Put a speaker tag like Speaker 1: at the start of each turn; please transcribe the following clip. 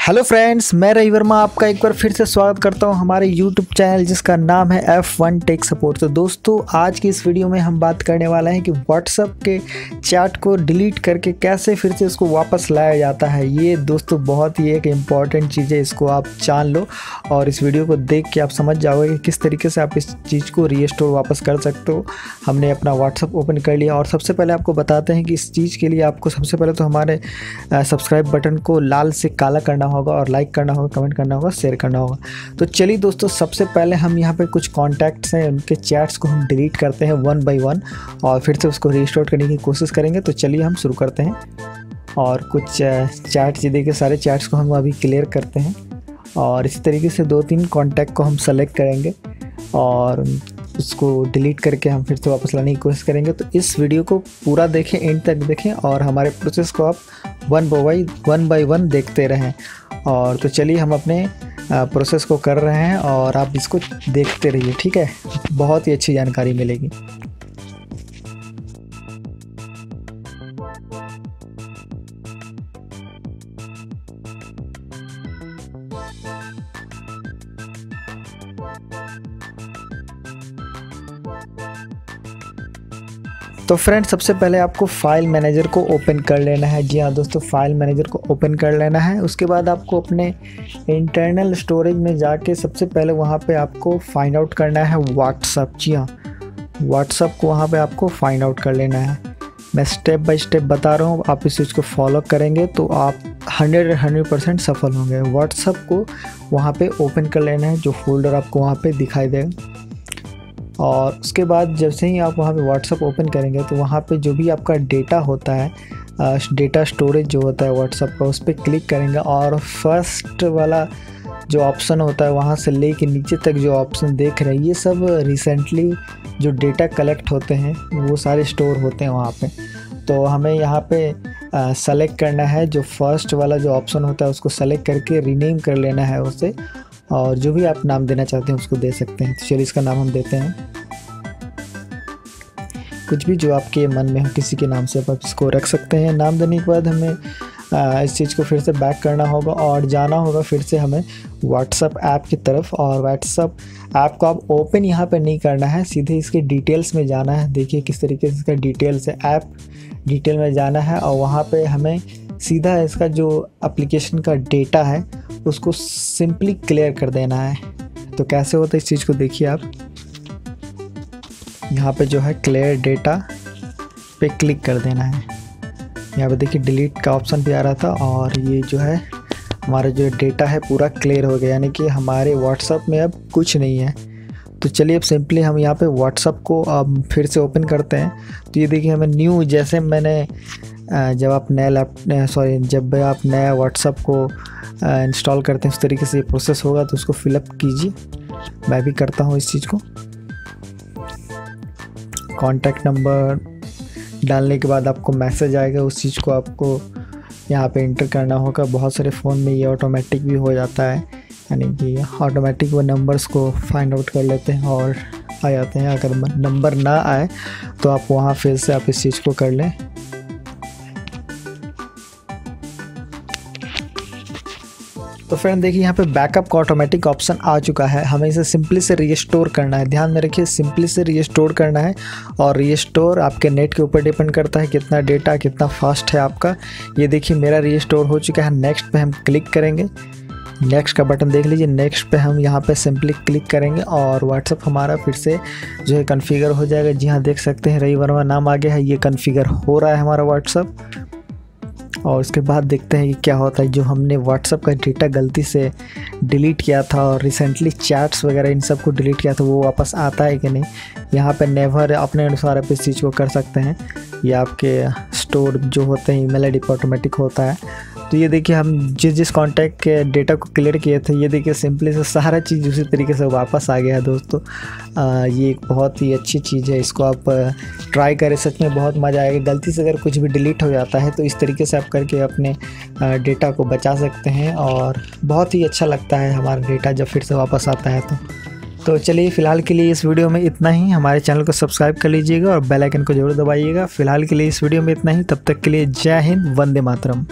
Speaker 1: Hello friends मैं रवि वर्मा आपका एक बार फिर से स्वागत करता हूँ हमारे यूट्यूब चैनल जिसका नाम है एफ़ वन टेक सपोर्ट तो दोस्तों, आज की इस वीडियो में हम बात करने वाले हैं कि व्हाट्सअप के चैट को डिलीट करके कैसे फिर से उसको वापस लाया जाता है। ये दोस्तों बहुत ही एक इंपॉर्टेंट चीज़ है, इसको आप जान लो और इस वीडियो को देख के आप समझ जाओगे कि किस तरीके से आप इस चीज़ को रीस्टोर वापस कर सकते हो। हमने अपना व्हाट्सअप ओपन कर लिया और सबसे पहले आपको बताते हैं कि इस चीज़ के लिए आपको सबसे पहले तो हमारे सब्सक्राइब बटन को लाल से काला करना होगा। और लाइक करना होगा कमेंट करना होगा शेयर करना होगा। तो चलिए दोस्तों, सबसे पहले हम यहाँ पे कुछ कॉन्टैक्ट्स हैं, उनके चैट्स को हम डिलीट करते हैं वन बाई वन और फिर से उसको रिस्टोर करने की कोशिश करेंगे। तो चलिए हम शुरू करते हैं और कुछ चैट जी के सारे चैट्स को हम अभी क्लियर करते हैं और इसी तरीके से दो तीन कॉन्टैक्ट को हम सेलेक्ट करेंगे और उसको डिलीट करके हम फिर से वापस लाने की कोशिश करेंगे। तो इस वीडियो को पूरा देखें एंड तक देखें और हमारे प्रोसेस को आप one by one by one देखते रहें। और तो चलिए हम अपने प्रोसेस को कर रहे हैं और आप इसको देखते रहिए, ठीक है? बहुत ही अच्छी जानकारी मिलेगी। तो फ्रेंड सबसे पहले आपको फ़ाइल मैनेजर को ओपन कर लेना है। जी हाँ दोस्तों फ़ाइल मैनेजर को ओपन कर लेना है। उसके बाद आपको अपने इंटरनल स्टोरेज में जाके सबसे पहले वहाँ पे आपको फाइंड आउट करना है व्हाट्सअप जी हाँ व्हाट्सअप को वहाँ पे आपको फाइंड आउट कर लेना है। मैं स्टेप बाय स्टेप बता रहा हूँ, आप इस चीज़ को फॉलो करेंगे तो आप हंड्रेड हंड्रेड परसेंट सफल होंगे। व्हाट्सअप को वहाँ पे ओपन कर लेना है, जो फोल्डर आपको वहाँ पे दिखाई देगा। और उसके बाद जब से ही आप वहाँ पे व्हाट्सअप ओपन करेंगे तो वहाँ पे जो भी आपका डेटा होता है डेटा स्टोरेज जो होता है व्हाट्सअप का, उस पर क्लिक करेंगे और फ़र्स्ट वाला जो ऑप्शन होता है, वहाँ से ले नीचे तक जो ऑप्शन देख रहे हैं, ये सब रिसेंटली जो डेटा कलेक्ट होते हैं, वो सारे स्टोर होते हैं वहाँ पे। तो हमें यहाँ पे सेलेक्ट करना है, जो फ़र्स्ट वाला जो ऑप्शन होता है, उसको सेलेक्ट करके रीनेम कर लेना है उसे। और जो भी आप नाम देना चाहते हैं, उसको दे सकते हैं। तो चलिए इसका नाम हम देते हैं। कुछ भी जो आपके मन में हो, किसी के नाम से आप इसको रख सकते हैं। नाम देने के बाद हमें इस चीज़ को फिर से बैक करना होगा और जाना होगा फिर से हमें व्हाट्सअप ऐप की तरफ़। और व्हाट्सअप ऐप को आप ओपन यहाँ पर नहीं करना है, सीधे इसके डिटेल्स में जाना है। देखिए किस तरीके से इसका डिटेल्स है। ऐप डिटेल में जाना है और वहाँ पे हमें सीधा इसका जो एप्लीकेशन का डेटा है, उसको सिंपली क्लियर कर देना है। तो कैसे होता है इस चीज़ को देखिए आप। यहाँ पे जो है क्लियर डेटा पे क्लिक कर देना है। यहाँ पे देखिए डिलीट का ऑप्शन भी आ रहा था और ये जो है, हमारा जो डेटा है पूरा क्लियर हो गया। यानी कि हमारे व्हाट्सअप में अब कुछ नहीं है। तो चलिए अब सिंपली हम यहाँ पे व्हाट्सअप को अब फिर से ओपन करते हैं। तो ये देखिए हमें न्यू जैसे मैंने जब आप नया लैप सॉरी जब आप नया व्हाट्सअप को इंस्टॉल करते हैं, उस तरीके से ये प्रोसेस होगा तो उसको फिलअप कीजिए। मैं भी करता हूँ इस चीज़ को। कॉन्टैक्ट नंबर डालने के बाद आपको मैसेज आएगा, उस चीज़ को आपको यहाँ पे इंटर करना होगा। बहुत सारे फ़ोन में ये ऑटोमेटिक भी हो जाता है, यानी कि ऑटोमेटिक वो नंबर्स को फाइंड आउट कर लेते हैं और आ जाते हैं। अगर नंबर ना आए तो आप वहाँ फिर से आप इस चीज़ को कर लें। तो फ्रेंड देखिए, यहाँ पे बैकअप का ऑटोमेटिक ऑप्शन आ चुका है। हमें इसे सिंपली से रीस्टोर करना है। ध्यान में रखिए सिंपली से रीस्टोर करना है और रीस्टोर आपके नेट के ऊपर डिपेंड करता है कितना डेटा कितना फास्ट है आपका। ये देखिए, मेरा रीस्टोर हो चुका है। नेक्स्ट पे हम क्लिक करेंगे। नेक्स्ट का बटन देख लीजिए। नेक्स्ट पे हम यहाँ पे सिंपली क्लिक करेंगे और व्हाट्सअप हमारा फिर से जो है कन्फिगर हो जाएगा। जी हाँ देख सकते हैं, रवि वर्मा नाम आ गया है। ये कन्फिगर हो रहा है हमारा व्हाट्सअप और उसके बाद देखते हैं कि क्या होता है। जो हमने व्हाट्सअप का डेटा गलती से डिलीट किया था और रिसेंटली चैट्स वगैरह इन सबको डिलीट किया था, वो वापस आता है कि नहीं? यहाँ पर नेवर अपने अनुसार आप इस चीज़ को कर सकते हैं। या आपके स्टोर जो होते हैं ईमेल आई ऑटोमेटिक होता है। तो ये देखिए हम जिस जिस कॉन्टैक्ट के डेटा को क्लियर किए थे ये देखिए सिंपली से सारा चीज़ उसी तरीके से वापस आ गया है दोस्तों। आ, ये एक बहुत ही अच्छी चीज़ है इसको आप ट्राई करें सच में बहुत मज़ा आएगा। गलती से अगर कुछ भी डिलीट हो जाता है तो इस तरीके से आप करके अपने डेटा को बचा सकते हैं और बहुत ही अच्छा लगता है हमारा डेटा जब फिर से वापस आता है तो। तो चलिए फ़िलहाल के लिए इस वीडियो में इतना ही। हमारे चैनल को सब्सक्राइब कर लीजिएगा और बेल आइकन को ज़रूर दबाइएगा। फ़िलहाल के लिए इस वीडियो में इतना ही। तब तक के लिए जय हिंद वंदे मातरम।